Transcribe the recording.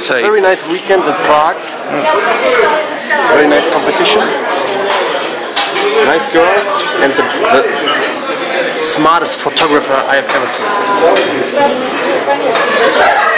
So Very nice weekend in Prague. Mm. Very nice competition. Nice girl and the, the smartest photographer I have ever seen.